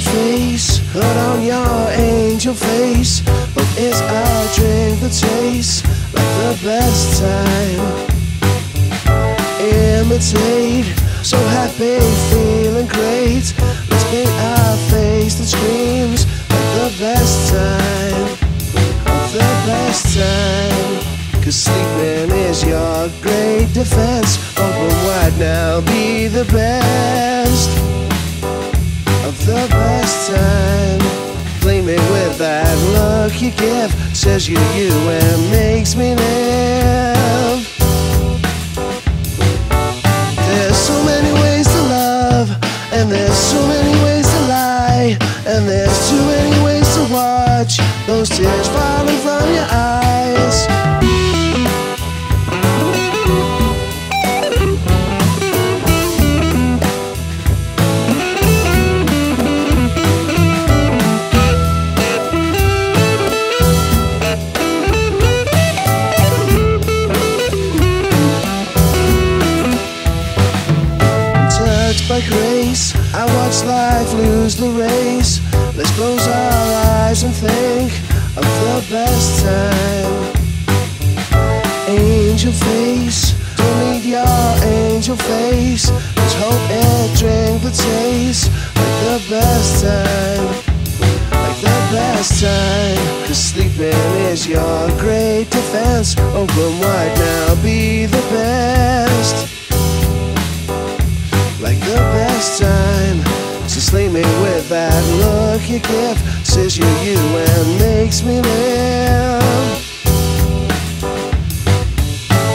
face, put on your angel face. But is our drink the taste like the best time? Imitate, so happy, feeling great. Let's paint our face that screams like the best time, the best time. Cause sleeping is your great defense. Open wide now, be the best of the best. You give. Says you're you and makes me live. There's so many ways to love, and there's so many ways to lie, and there's too many ways to watch those tears falling from your eyes. Lose the race. Let's close our eyes and think of the best time. Angel face, don't need your angel face. Just hope it drink the taste like the best time. Like the best time. Cause sleeping is your great defense. Open wide now, be the best like the best time. So slay me with that look you give. Says you're you and makes me live.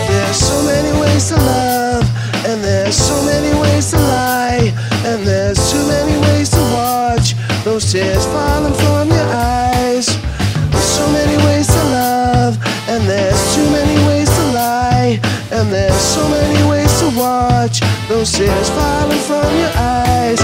There's so many ways to love, and there's so many ways to lie, and there's too many ways to watch those tears falling from your eyes. There's so many ways to love, and there's too many ways to lie, and there's so many ways to watch those tears falling from your eyes,